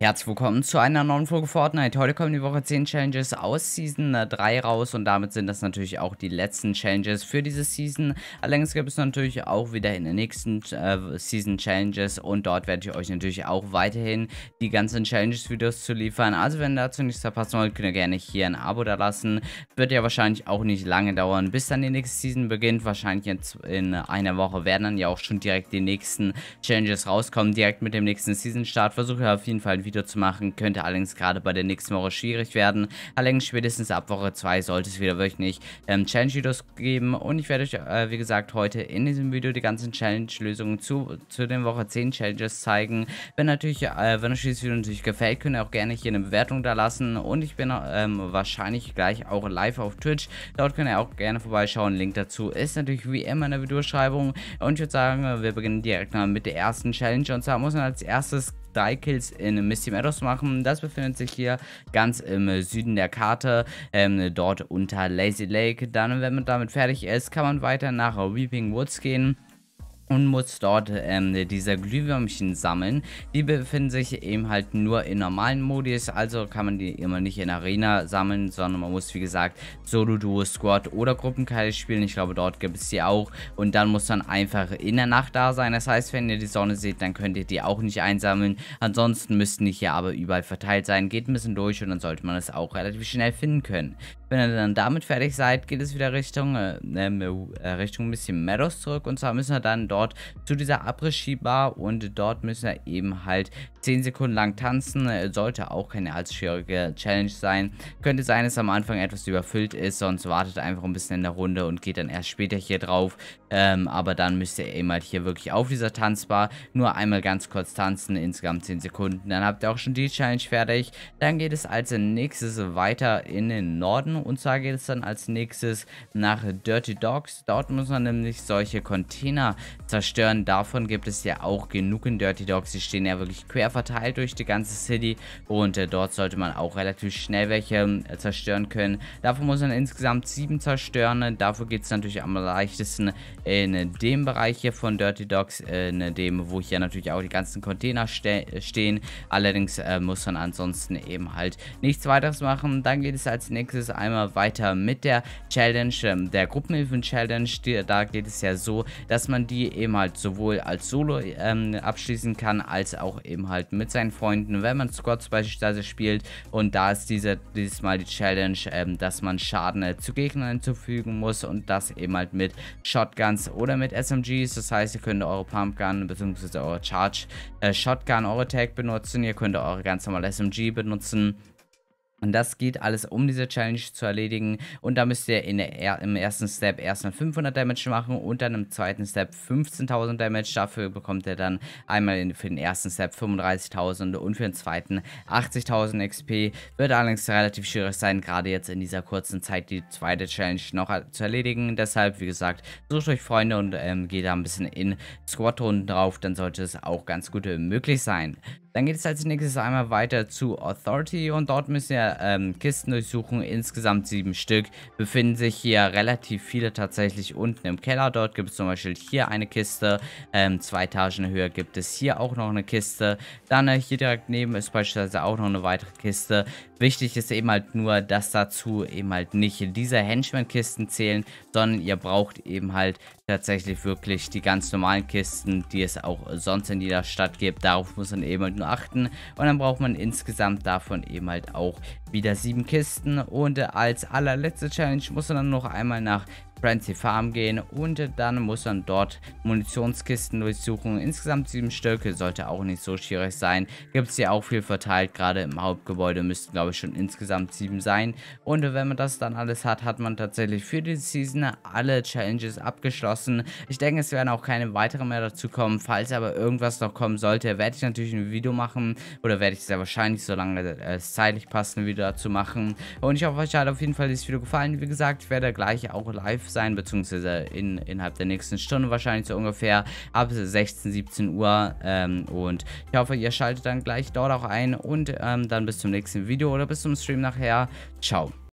Herzlich willkommen zu einer neuen Folge Fortnite. Heute kommen die Woche 10 Challenges aus Season 3 raus und damit sind das natürlich auch die letzten Challenges für diese Season. Allerdings gibt es natürlich auch wieder in den nächsten äh, Season Challenges und dort werde ich euch natürlich auch weiterhin die ganzen Challenges-Videos zu liefern. Also wenn dazu nichts verpassen wollt, könnt ihr gerne hier ein Abo da lassen. Wird ja wahrscheinlich auch nicht lange dauern, bis dann die nächste Season beginnt. Wahrscheinlich jetzt in einer Woche werden dann ja auch schon direkt die nächsten Challenges rauskommen, direkt mit dem nächsten Season-Start. Versuche auf jeden Fall Video zu machen, könnte allerdings gerade bei der nächsten Woche schwierig werden. Allerdings spätestens ab Woche 2 sollte es wieder wöchentlich ähm, Challenge-Videos geben und ich werde euch, äh, wie gesagt, heute in diesem Video die ganzen Challenge-Lösungen zu, zu den Woche 10 Challenges zeigen. Wenn natürlich, äh, wenn euch dieses Video natürlich gefällt, könnt ihr auch gerne hier eine Bewertung da lassen und ich bin ähm, wahrscheinlich gleich auch live auf Twitch. Dort könnt ihr auch gerne vorbeischauen. Link dazu ist natürlich wie immer in der Videobeschreibung und ich würde sagen, wir beginnen direkt mal mit der ersten Challenge und zwar muss man als erstes drei Kills in Misty Meadows machen. Das befindet sich hier ganz im Süden der Karte, ähm, dort unter Lazy Lake. Dann, wenn man damit fertig ist, kann man weiter nach Weeping Woods gehen und muss dort ähm, diese Glühwürmchen sammeln. Die befinden sich eben halt nur in normalen Modis, also kann man die immer nicht in Arena sammeln, sondern man muss wie gesagt Solo, Duo, Squad oder Gruppenkarte spielen. Ich glaube dort gibt es die auch und dann muss dann einfach in der Nacht da sein. Das heißt, wenn ihr die Sonne seht, dann könnt ihr die auch nicht einsammeln. Ansonsten müssten die hier aber überall verteilt sein. Geht ein bisschen durch und dann sollte man es auch relativ schnell finden können. Wenn ihr dann damit fertig seid, geht es wieder Richtung, äh, äh, Richtung ein bisschen Meadows zurück. Und zwar müssen wir dann dort zu dieser Abrisski-Bar und dort müssen wir eben halt 10 Sekunden lang tanzen. Äh, sollte auch keine allzu schwierige Challenge sein. Könnte sein, dass am Anfang etwas überfüllt ist, sonst wartet einfach ein bisschen in der Runde und geht dann erst später hier drauf. Ähm, aber dann müsst ihr eben halt hier wirklich auf dieser Tanzbar nur einmal ganz kurz tanzen, insgesamt 10 Sekunden. Dann habt ihr auch schon die Challenge fertig. Dann geht es als nächstes weiter in den Norden und zwar geht es dann als nächstes nach Dirty Dogs. Dort muss man nämlich solche Container zerstören. Davon gibt es ja auch genug in Dirty Dogs. Die stehen ja wirklich quer verteilt durch die ganze City. Und äh, dort sollte man auch relativ schnell welche äh, zerstören können. Davon muss man insgesamt sieben zerstören. Dafür geht es natürlich am leichtesten in dem Bereich hier von Dirty Dogs. In dem, wo hier natürlich auch die ganzen Container ste stehen. Allerdings äh, muss man ansonsten eben halt nichts weiteres machen. Dann geht es als nächstes einmal einmal weiter mit der Challenge, ähm, der Gruppenhilfen-Challenge. Da geht es ja so, dass man die eben halt sowohl als Solo ähm, abschließen kann, als auch eben halt mit seinen Freunden, wenn man Squads beispielsweise spielt. Und da ist diese, dieses Mal die Challenge, ähm, dass man Schaden äh, zu Gegnern hinzufügen muss und das eben halt mit Shotguns oder mit SMGs. Das heißt, ihr könnt eure Pumpgun bzw. eure Charge äh, Shotgun, eure Tag benutzen. Ihr könnt eure ganz normale SMG benutzen. Und das geht alles, um diese Challenge zu erledigen. Und da müsst ihr in der, im ersten Step erstmal 500 Damage machen und dann im zweiten Step 15.000 Damage. Dafür bekommt ihr dann einmal in, für den ersten Step 35.000 und für den zweiten 80.000 XP. Wird allerdings relativ schwierig sein, gerade jetzt in dieser kurzen Zeit die zweite Challenge noch zu erledigen. Deshalb, wie gesagt, sucht euch Freunde und ähm, geht da ein bisschen in Squad-Runden drauf. Dann sollte es auch ganz gut möglich sein. Dann geht es als nächstes einmal weiter zu Authority und dort müsst ihr ähm, Kisten durchsuchen. Insgesamt sieben Stück. Befinden sich hier relativ viele tatsächlich unten im Keller. Dort gibt es zum Beispiel hier eine Kiste. Ähm, zwei Etagen höher gibt es hier auch noch eine Kiste. Dann äh, hier direkt neben ist beispielsweise auch noch eine weitere Kiste. Wichtig ist eben halt nur, dass dazu eben halt nicht diese Henchman-Kisten zählen, sondern ihr braucht eben halt tatsächlich wirklich die ganz normalen Kisten, die es auch sonst in jeder Stadt gibt. Darauf muss man eben halt achten. Und dann braucht man insgesamt davon eben halt auch wieder sieben Kisten. Und als allerletzte Challenge muss man dann noch einmal nach Frenzy Farm gehen und dann muss man dort Munitionskisten durchsuchen. Insgesamt sieben Stück, sollte auch nicht so schwierig sein. Gibt es ja auch viel verteilt, gerade im Hauptgebäude müssten glaube ich schon insgesamt sieben sein. Und wenn man das dann alles hat, hat man tatsächlich für diese Season alle Challenges abgeschlossen. Ich denke, es werden auch keine weiteren mehr dazu kommen. Falls aber irgendwas noch kommen sollte, werde ich natürlich ein Video machen oder werde ich sehr wahrscheinlich, solange es zeitlich passt, ein Video dazu machen. Und ich hoffe, euch hat auf jeden Fall dieses Video gefallen. Wie gesagt, ich werde gleich auch live sein, beziehungsweise in, innerhalb der nächsten Stunde wahrscheinlich so ungefähr ab 16, 17 Uhr. Ähm, und ich hoffe, ihr schaltet dann gleich dort auch ein und ähm, dann bis zum nächsten Video oder bis zum Stream nachher. Ciao.